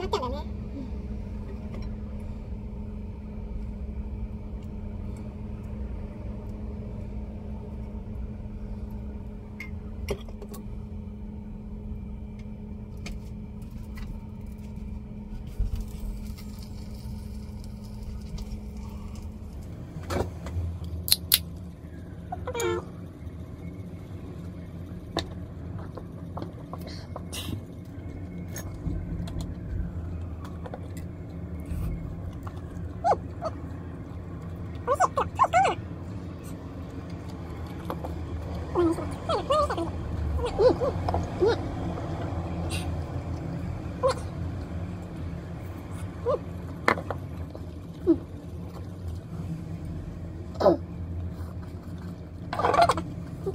なったんだね。うわ、ど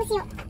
うしよう。